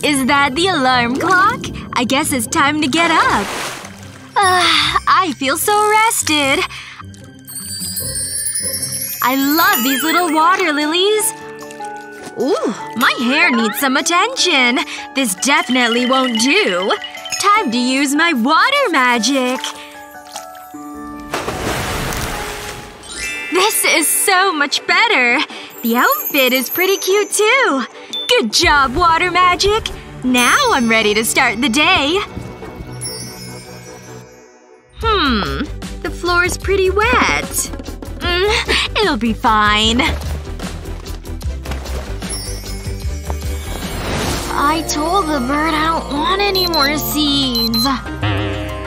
Is that the alarm clock? I guess it's time to get up. Uh, I feel so rested. I love these little water lilies. Ooh, my hair needs some attention. This definitely won't do. Time to use my water magic. This is so much better. The outfit is pretty cute too. Good job, water magic. Now I'm ready to start the day. Hmm. The floor is pretty wet. Mm, it'll be fine. I told the bird I don't want any more seeds.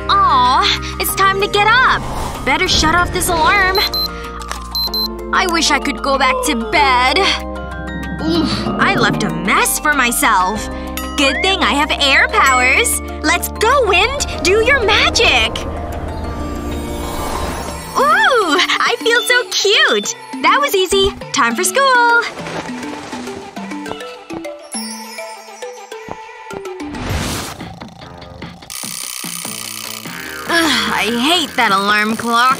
Aw, it's time to get up. Better shut off this alarm. I wish I could go back to bed. Oof, I left a mess for myself. Good thing I have air powers. Let's go, Wind! Do your magic! Ooh! I feel so cute! That was easy. Time for school! Ugh, I hate that alarm clock.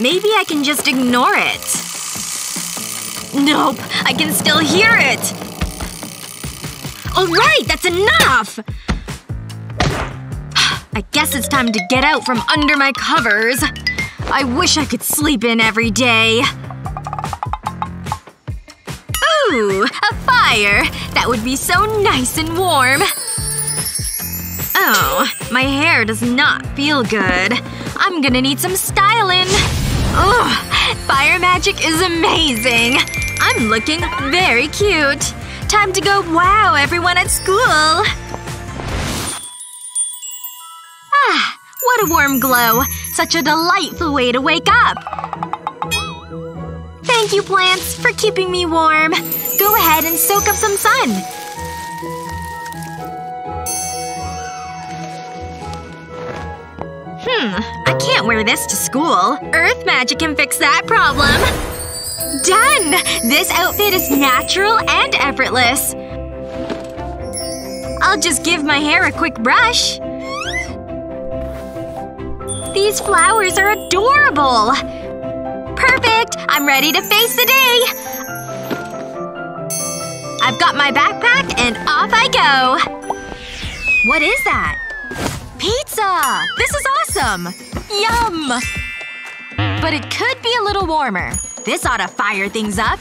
Maybe I can just ignore it. Nope. I can still hear it. Alright, that's enough! I guess it's time to get out from under my covers. I wish I could sleep in every day. Ooh, a fire! That would be so nice and warm. Oh, my hair does not feel good. I'm gonna need some styling. Ugh, fire magic is amazing. I'm looking very cute. Time to go wow everyone at school. Ah, what a warm glow. Such a delightful way to wake up. Thank you, plants, for keeping me warm. Go ahead and soak up some sun. Hmm, I can't wear this to school. Earth magic can fix that problem. Done! This outfit is natural and effortless. I'll just give my hair a quick brush. These flowers are adorable! Perfect! I'm ready to face the day! I've got my backpack and off I go! What is that? Pizza! This is awesome! Yum! But it could be a little warmer. This ought to fire things up.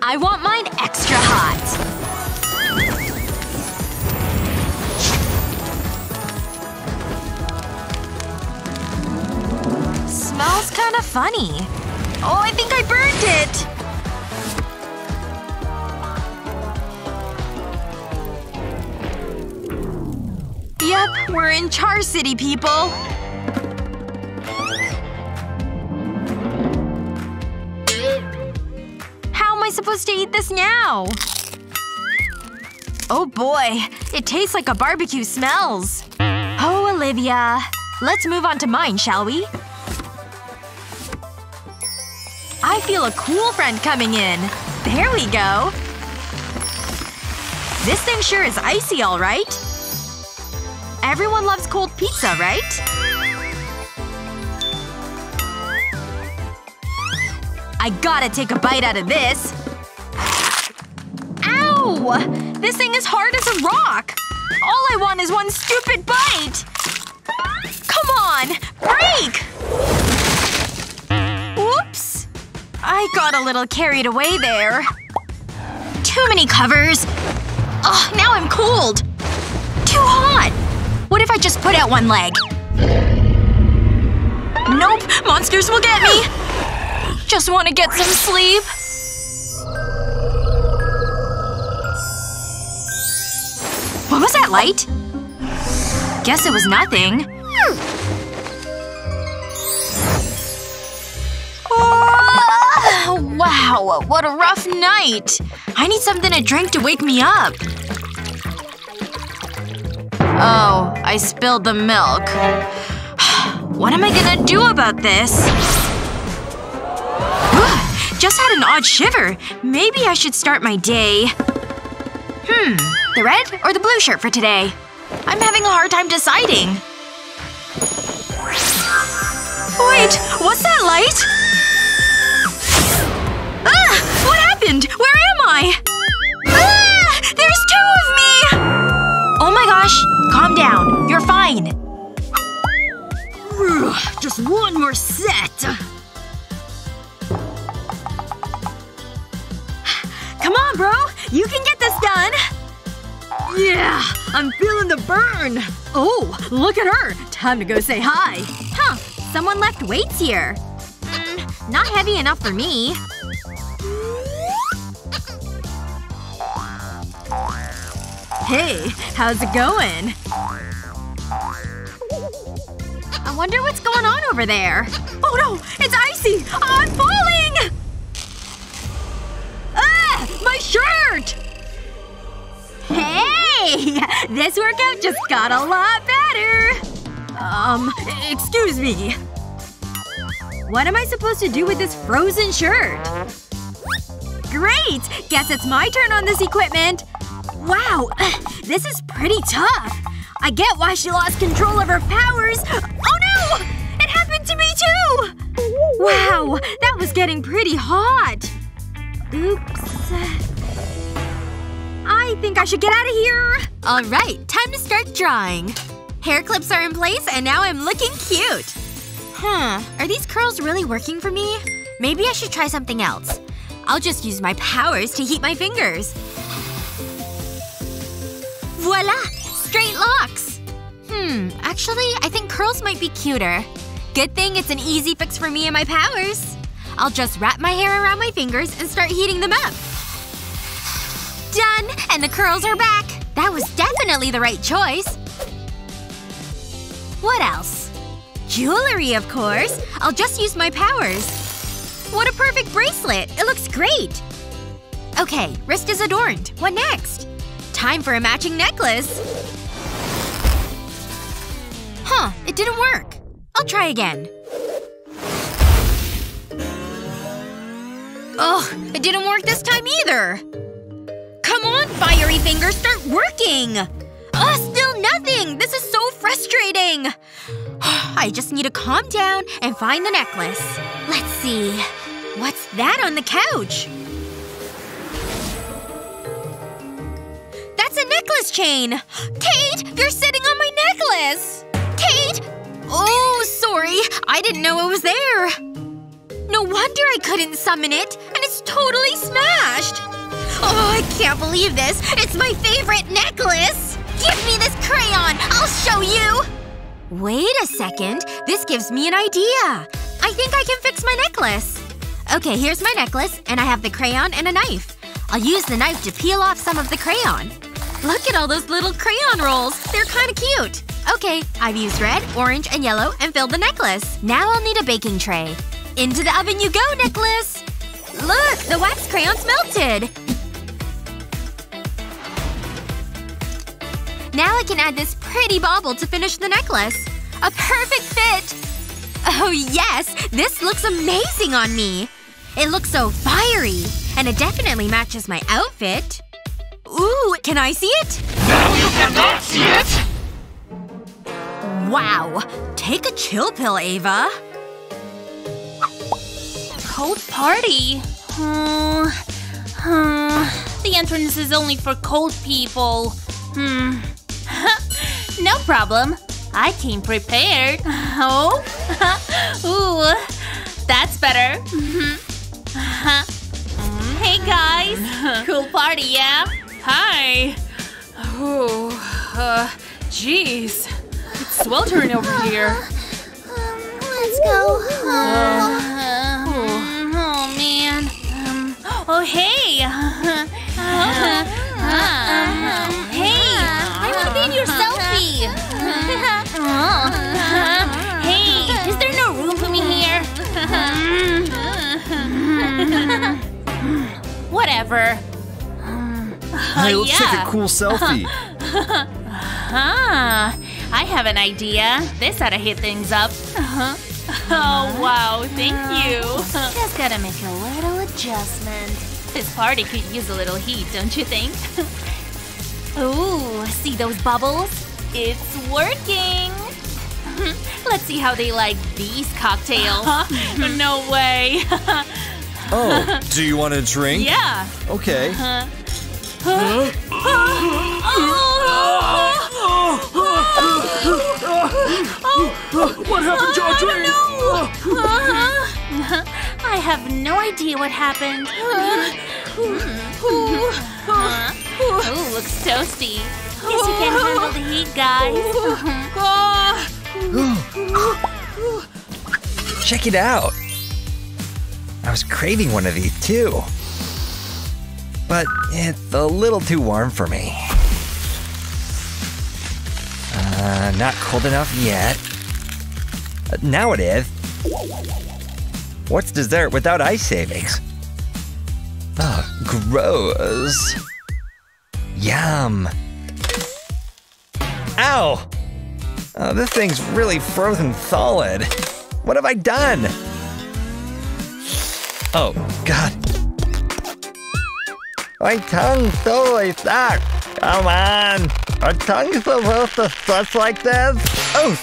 I want mine extra hot. Smells kinda funny. Oh, I think I burned it! Yep, we're in Char City, people. Supposed to eat this now? Oh boy. It tastes like a barbecue smells. Oh, Olivia. Let's move on to mine, shall we? I feel a cool friend coming in. There we go. This thing sure is icy, alright. Everyone loves cold pizza, right? I gotta take a bite out of this. This thing is hard as a rock! All I want is one stupid bite! Come on! Break! Whoops. I got a little carried away there. Too many covers. Ugh, now I'm cold. Too hot. What if I just put out one leg? Nope. Monsters will get me. Just want to get some sleep. What was that light? Guess it was nothing. Oh, wow, what a rough night. I need something to drink to wake me up. Oh, I spilled the milk. What am I gonna do about this? Just had an odd shiver. Maybe I should start my day. Hmm. The red or the blue shirt for today? I'm having a hard time deciding. Wait! What's that light? Ah! What happened? Where am I? Ah! There's two of me! Oh my gosh. Calm down. You're fine. Just one more set. Come on, bro! You can get this done! Yeah! I'm feeling the burn! Oh, look at her! Time to go say hi. Huh. Someone left weights here. Mm, not heavy enough for me. Hey, how's it going? I wonder what's going on over there. Oh no! It's icy! I'm falling! Ah! My shirt! Hey! This workout just got a lot better! Um, excuse me. What am I supposed to do with this frozen shirt? Great! Guess it's my turn on this equipment. Wow. This is pretty tough. I get why she lost control of her powers. Oh no! It happened to me too! Wow. That was getting pretty hot. Oops. I think I should get out of here. Alright, time to start drawing. Hair clips are in place and now I'm looking cute. Huh. Are these curls really working for me? Maybe I should try something else. I'll just use my powers to heat my fingers. Voila! Straight locks! Hmm. Actually, I think curls might be cuter. Good thing it's an easy fix for me and my powers. I'll just wrap my hair around my fingers and start heating them up. Done! And the curls are back! That was definitely the right choice. What else? Jewelry, of course. I'll just use my powers. What a perfect bracelet! It looks great! Okay, wrist is adorned. What next? Time for a matching necklace. Huh. It didn't work. I'll try again. Ugh. It didn't work this time either. On, fiery fingers, start working! Ugh, still nothing! This is so frustrating! I just need to calm down and find the necklace. Let's see. What's that on the couch? That's a necklace chain! Kate! You're sitting on my necklace! Kate! Oh, sorry. I didn't know it was there. No wonder I couldn't summon it. And it's totally smashed! Oh, I can't believe this. It's my favorite necklace! Give me this crayon! I'll show you! Wait a second. This gives me an idea. I think I can fix my necklace. Okay, here's my necklace, and I have the crayon and a knife. I'll use the knife to peel off some of the crayon. Look at all those little crayon rolls. They're kinda cute. Okay, I've used red, orange, and yellow and filled the necklace. Now I'll need a baking tray. Into the oven you go, necklace! Look! The wax crayon's melted! Now I can add this pretty bauble to finish the necklace. A perfect fit! Oh yes! This looks amazing on me! It looks so fiery. And it definitely matches my outfit. Ooh, can I see it? Now you cannot see it! Wow. Take a chill pill, Ava. Cold party? Hmm. Hmm. The entrance is only for cold people. Hmm. No problem. I came prepared. Oh? Ooh. That's better. hey guys. Cool party, yeah? Hi. Oh, uh, jeez. It's sweltering over here. Let's go. oh. man. Um, oh, hey, Whatever. Uh, hey, let's take a cool selfie. Ah, I have an idea. This ought to hit things up. Uh-huh. Oh, wow. Thank uh-huh. you. Just gotta make a little adjustment. This party could use a little heat, don't you think? Ooh, see those bubbles? It's working! Let's see how they like these cocktails. no way. Oh, do you want a drink? yeah. Okay. Uh-huh. What happened to our oh, drink? Uh-huh. I have no idea what happened. oh, looks toasty. Guess you can't handle the heat, guys. Uh-huh. Check it out. I was craving one of these too. But it's a little too warm for me. Uh, not cold enough yet. Uh, now it is. What's dessert without ice savings? Oh, gross. Yum. Ow! Oh, this thing's really frozen solid. What have I done? Oh, God. My tongue totally sucks. Come on. Are tongues supposed to suck like this? Oh!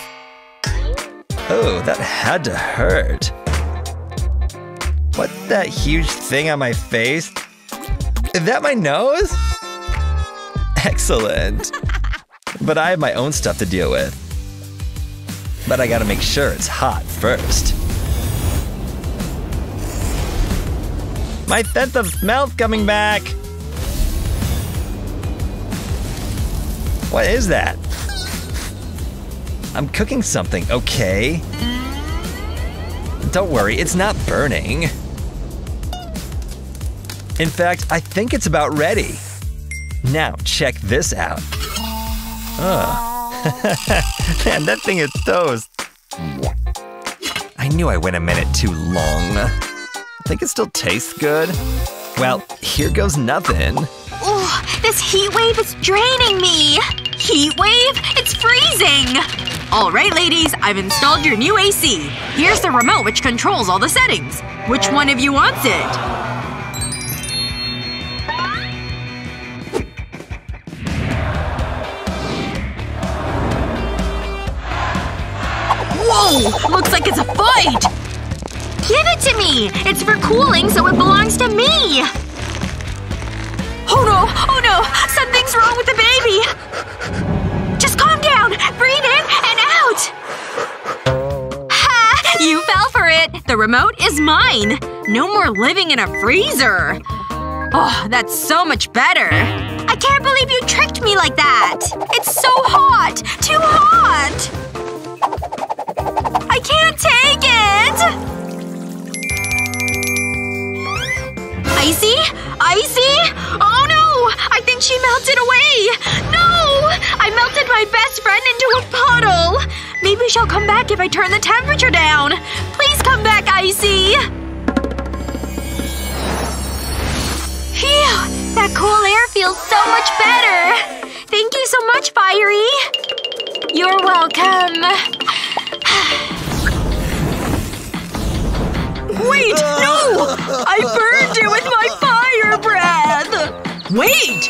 Oh, that had to hurt. What's that huge thing on my face? Is that my nose? Excellent. But I have my own stuff to deal with. But I gotta make sure it's hot first. My sense of smell's coming back. What is that? I'm cooking something, okay? Don't worry, it's not burning. In fact, I think it's about ready. Now, check this out. Ugh. Man, that thing is toast. I knew I went a minute too long. Think it still tastes good? Well, here goes nothing. Ooh, this heat wave is draining me! Heat wave? It's freezing! Alright, ladies, I've installed your new AC. Here's the remote which controls all the settings. Which one of you wants it? Whoa! Looks like it's a fight! To me! It's for cooling, so it belongs to me! Oh no! Oh no! Something's wrong with the baby! Just calm down! Breathe in and out! Ha! You fell for it! The remote is mine! No more living in a freezer! Oh, that's so much better. I can't believe you tricked me like that! It's so hot! Too hot! I can't take it! Icy? Icy? Oh no! I think she melted away! No! I melted my best friend into a puddle! Maybe she'll come back if I turn the temperature down. Please come back, Icy! Phew! That cool air feels so much better! Thank you so much, Fiery! You're welcome. Wait! No! I burned it with my fire breath! Wait!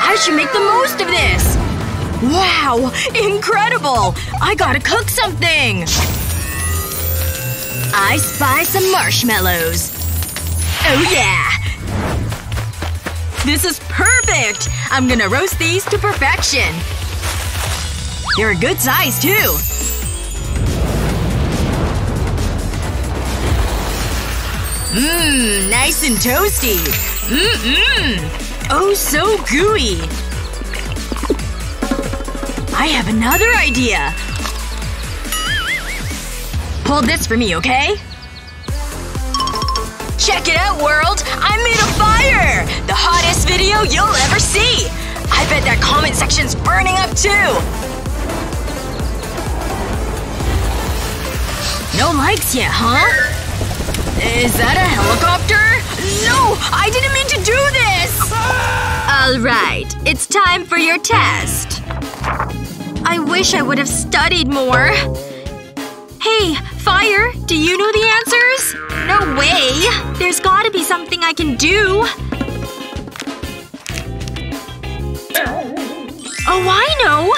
I should make the most of this! Wow! Incredible! I gotta cook something! I spy some marshmallows. Oh yeah! This is perfect! I'm gonna roast these to perfection. They're a good size, too. Mmm, nice and toasty. Mmm-mmm. Oh, so gooey. I have another idea. Hold this for me, okay? Check it out, world! I made a fire! The hottest video you'll ever see! I bet that comment section's burning up too! No likes yet, huh? Is that a helicopter? No! I didn't mean to do this! Alright, it's time for your test. I wish I would have studied more. Hey, Fire, do you know the answers? No way! There's gotta be something I can do. Oh, I know!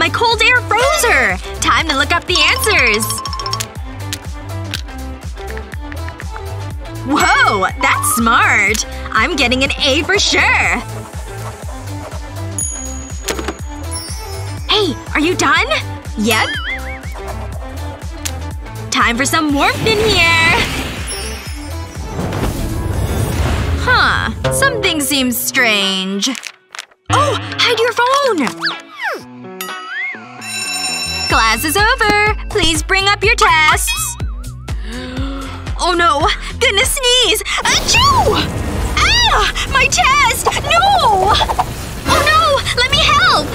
My cold air frozer! Time to look up the answers! Whoa! That's smart! I'm getting an A for sure! Hey, are you done? Yep. Time for some warmth in here! Huh. Something seems strange. Oh! Hide your phone! Class is over. Please bring up your tests. Oh no! Gonna sneeze! Achoo! Ah! My chest! No! Oh no! Let me help!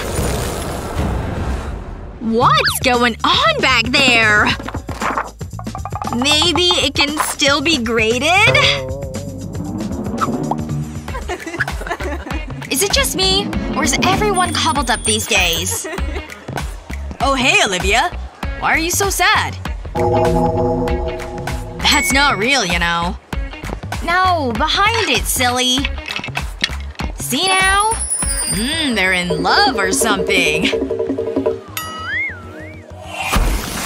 What's going on back there? Maybe it can still be graded? Is it just me? Or is everyone cobbled up these days? Oh hey, Olivia. Why are you so sad? That's not real, you know. No, behind it, silly. See now? Mmm, they're in love or something.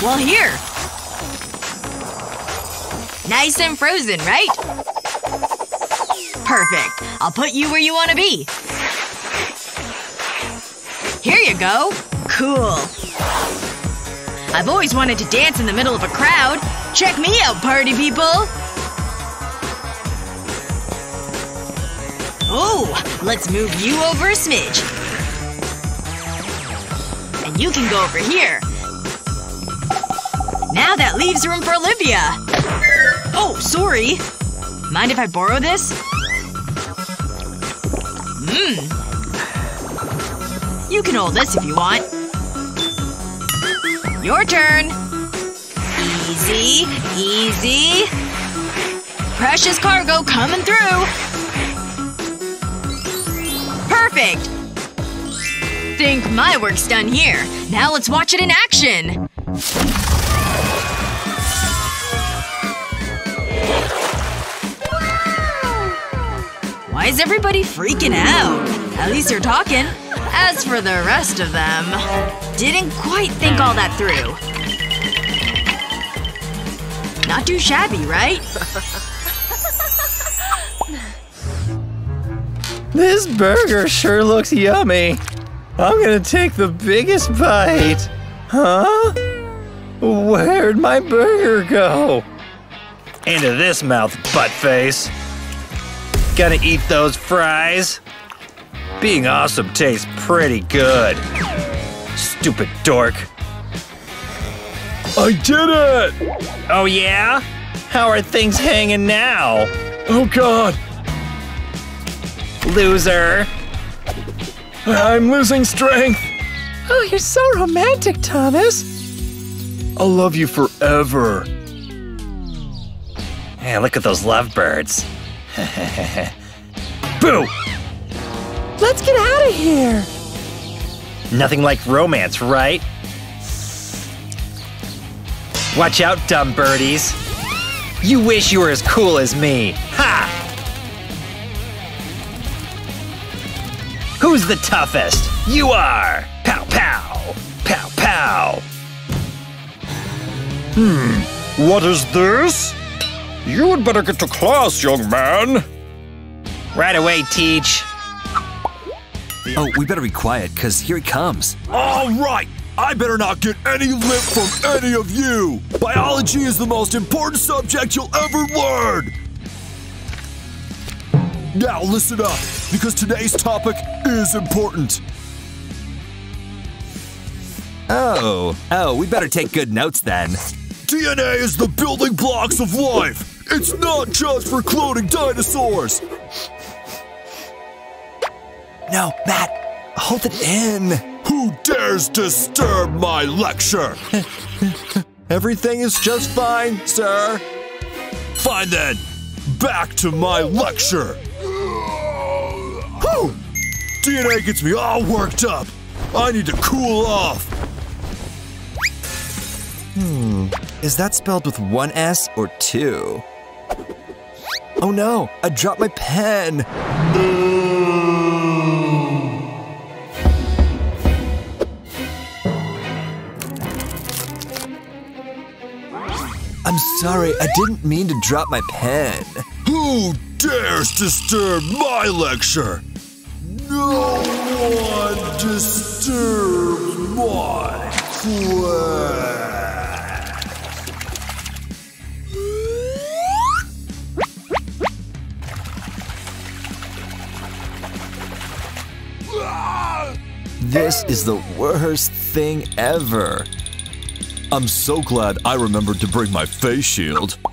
Well, here. Nice and frozen, right? Perfect. I'll put you where you want to be. Here you go. Cool. I've always wanted to dance in the middle of a crowd. Check me out, party people! Oh, let's move you over a smidge. And you can go over here. Now that leaves room for Olivia. Oh, sorry. Mind if I borrow this? Mmm. You can hold this if you want. Your turn. Easy. Easy. Precious cargo coming through. Perfect! Think my work's done here. Now let's watch it in action! Why is everybody freaking out? At least you're talking. As for the rest of them… Didn't quite think all that through. Not too shabby, right? This burger sure looks yummy. I'm gonna take the biggest bite. Huh? Where'd my burger go? Into this mouth, butt face. Gonna eat those fries? Being awesome tastes pretty good. Stupid dork. I did it! Oh yeah? How are things hanging now? Oh god. Loser. I'm losing strength. Oh, you're so romantic, Thomas. I'll love you forever. Hey, look at those lovebirds. Boo! Let's get out of here. Nothing like romance, right? Watch out, dumb birdies. You wish you were as cool as me. Ha! Who's the toughest? You are! Pow pow! Pow pow! Hmm, what is this? You had better get to class, young man. Right away, Teach. Oh, we better be quiet, because here he comes. All right! I better not get any lip from any of you! Biology is the most important subject you'll ever learn! Now listen up, because today's topic is important. Oh, oh, we better take good notes then. DNA is the building blocks of life! It's not just for cloning dinosaurs! No, Matt, hold it in. Who dares disturb my lecture? Everything is just fine, sir. Fine then, back to my lecture. Whew. DNA gets me all worked up. I need to cool off. Hmm, is that spelled with one S or two? Oh no, I dropped my pen. Sorry. I didn't mean to drop my pen. Who dares disturb my lecture? No one disturbs my class. This is the worst thing ever. I'm so glad I remembered to bring my face shield.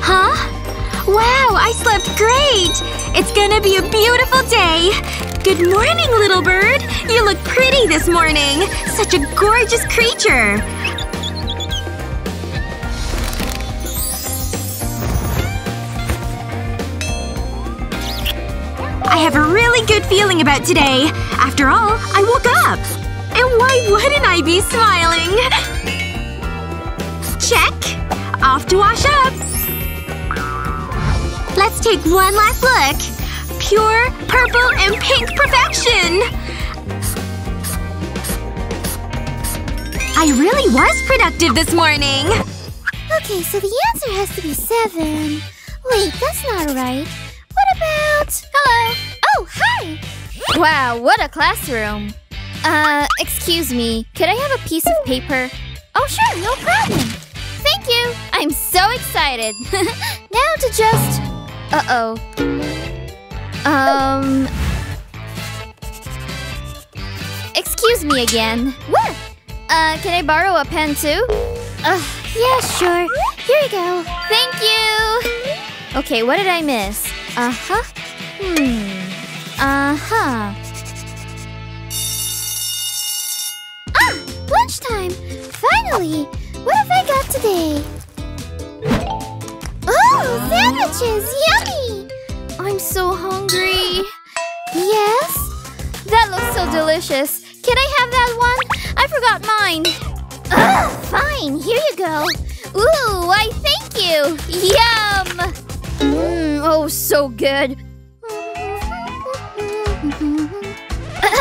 Huh? Wow, I slept great! It's gonna be a beautiful day! Good morning, little bird! You look pretty this morning! Such a gorgeous creature! I have a really good feeling about today. After all, I woke up. And why wouldn't I be smiling? Check. Off to wash up. Let's take one last look. Pure, purple, and pink perfection! I really was productive this morning! Okay, so the answer has to be seven. Wait, that's not right. What about… Hello! Oh, hi! Wow, what a classroom. Uh, excuse me, could I have a piece of paper? Oh, sure, no problem. Thank you! I'm so excited! now to just… Uh-oh. Um… Excuse me again. What? Uh, can I borrow a pen too? Uh, yeah, sure. Here you go. Thank you! Okay, what did I miss? Uh-huh. Hmm. Uh-huh. Finally! What have I got today? Oh, sandwiches! Yummy! I'm so hungry. Yes? That looks so delicious. Can I have that one? I forgot mine. Ugh, fine. Here you go. Ooh, I thank you. Yum! Mmm, oh, so good.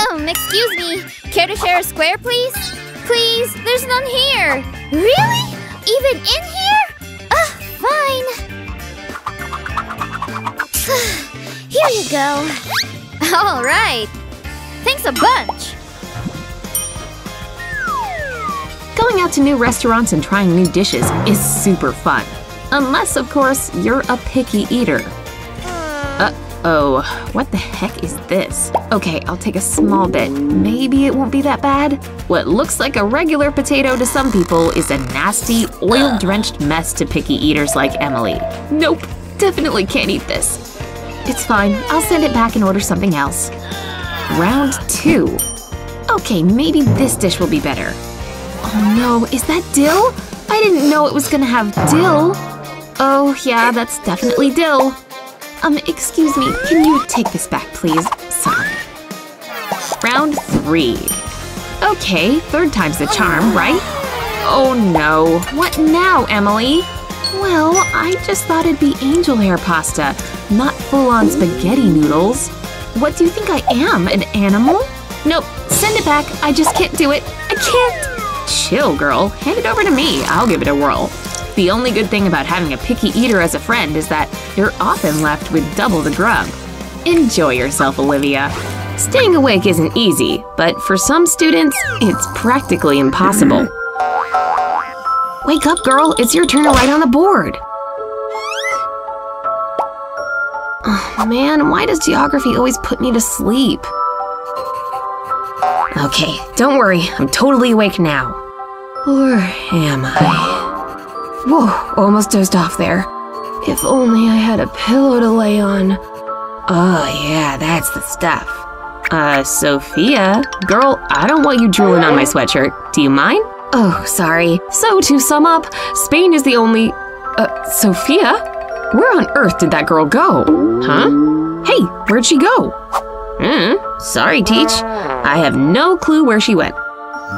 Oh, excuse me. Care to share a square, please? Please, there's none here. Really? Even in here? Ah, fine. Here you go. All right. Thanks a bunch. Going out to new restaurants and trying new dishes is super fun. Unless, of course, you're a picky eater. Uh-oh, what the heck is this? Okay, I'll take a small bit. Maybe it won't be that bad? What looks like a regular potato to some people is a nasty, oil-drenched mess to picky eaters like Emily. Nope, definitely can't eat this. It's fine, I'll send it back and order something else. Round two. Okay, maybe this dish will be better. Oh no, is that dill? I didn't know it was gonna have dill. Oh yeah, that's definitely dill. Um, excuse me, can you take this back, please? Sorry. Round three. Okay, third time's the charm, right? Oh no, what now, Emily? Well, I just thought it'd be angel hair pasta, not full-on spaghetti noodles. What do you think I am, an animal? Nope, send it back, I just can't do it. I can't! Chill, girl. Hand it over to me. I'll give it a whirl. The only good thing about having a picky eater as a friend is that you're often left with double the grub. Enjoy yourself, Olivia. Staying awake isn't easy, but for some students, it's practically impossible. Wake up, girl. It's your turn to write on the board. Oh, man, why does geography always put me to sleep? Okay, don't worry. I'm totally awake now. Or am I? Whoa, almost dozed off there. If only I had a pillow to lay on. Oh, yeah, that's the stuff. Uh, Sophia? Girl, I don't want you drooling on my sweatshirt. Do you mind? Oh, sorry. So, to sum up, Spain is the only. Uh, Sophia? Where on earth did that girl go? Huh? Hey, where'd she go? Hmm, sorry, Teach. I have no clue where she went.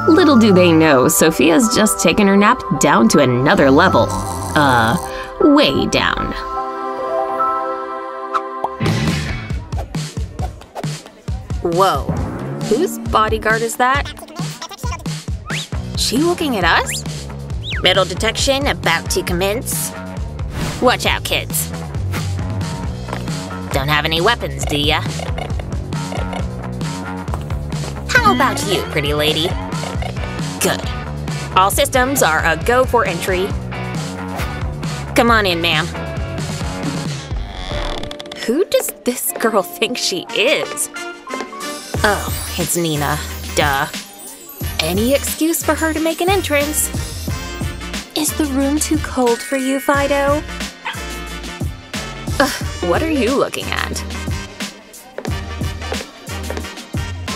Little do they know, Sophia's just taken her nap down to another level. Uh, way down. Whoa, whose bodyguard is that? She looking at us? Metal detection about to commence. Watch out, kids. Don't have any weapons, do ya? How about you, pretty lady? Good. All systems are a go for entry. Come on in, ma'am. Who does this girl think she is? Oh, it's Nina. Duh. Any excuse for her to make an entrance. Is the room too cold for you, Fido? Ugh, what are you looking at?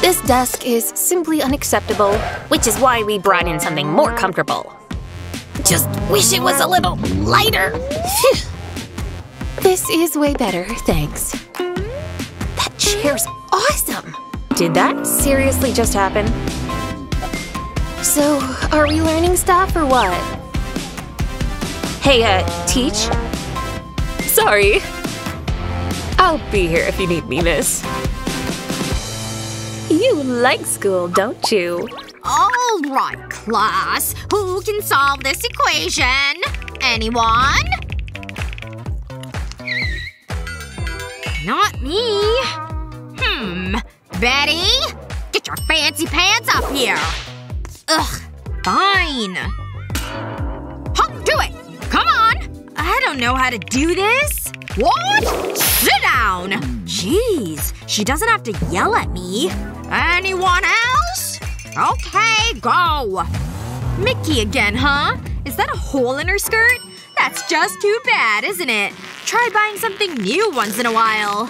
This desk is simply unacceptable, which is why we brought in something more comfortable. Just wish it was a little lighter. Phew. This is way better, thanks. That chair's awesome! Did that seriously just happen? So, are we learning stuff or what? Hey, uh, teach? Sorry. I'll be here if you need me, miss. You like school, don't you? All right, class. Who can solve this equation? Anyone? Not me. Hmm. Betty? Get your fancy pants up here. Ugh. Fine. Hop to it. Come on. I don't know how to do this. What? Sit down. Jeez. She doesn't have to yell at me. Anyone else? Okay, go. Mickey again, huh? Is that a hole in her skirt? That's just too bad, isn't it? Try buying something new once in a while.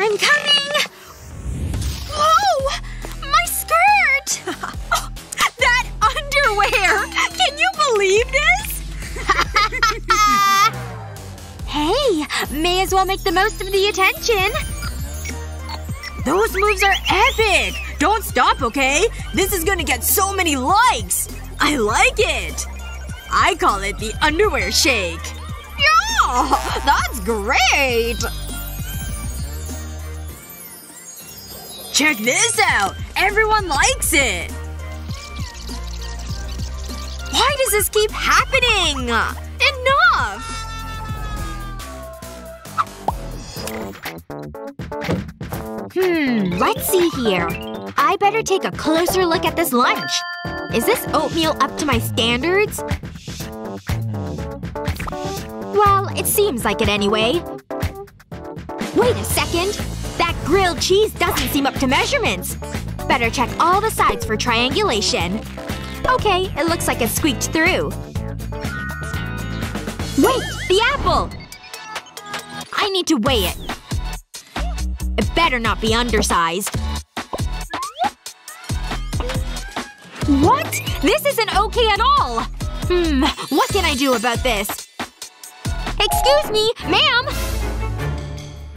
I'm coming! Whoa! My skirt! that underwear! Can you believe this? hey, may as well make the most of the attention. Those moves are epic! Don't stop, okay? This is gonna get so many likes! I like it! I call it the underwear shake. Yeah! That's great! Check this out! Everyone likes it! Why does this keep happening? Enough! Hmm, let's see here. I better take a closer look at this lunch. Is this oatmeal up to my standards? Well, it seems like it anyway. Wait a second. That grilled cheese doesn't seem up to measurements. Better check all the sides for triangulation. Okay, it looks like it squeaked through. Wait! The apple! I need to weigh it. It better not be undersized. What? This isn't okay at all! Hmm, what can I do about this? Excuse me, ma'am!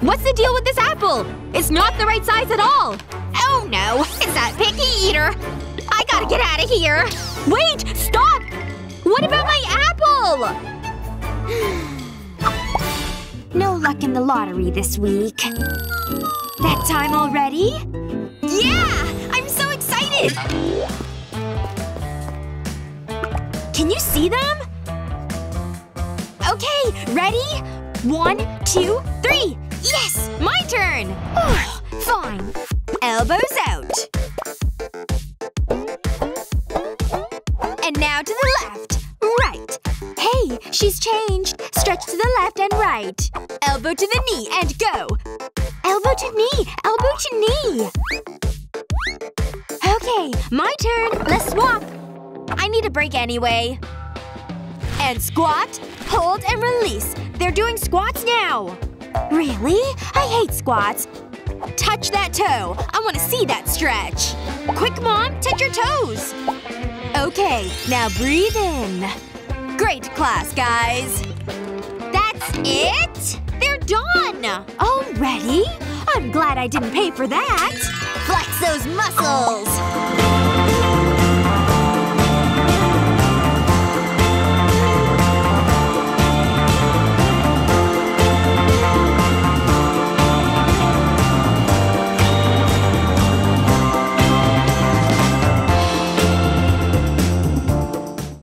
What's the deal with this apple? It's not the right size at all! Oh no, it's that picky eater! I gotta get out of here! Wait! Stop! What about my apple? no luck in the lottery this week. That time already? Yeah! I'm so excited! Can you see them? Okay, ready? One, two, three! Yes! My turn! Oh, fine. Elbows out. She's changed. Stretch to the left and right. Elbow to the knee and go. Elbow to knee. Elbow to knee. Okay, my turn. Let's swap. I need a break anyway. And squat, hold, and release. They're doing squats now. Really? I hate squats. Touch that toe. I want to see that stretch. Quick, Mom. Touch your toes. Okay, now breathe in. Great class, guys. That's it? They're done! Already? I'm glad I didn't pay for that. Flex those muscles.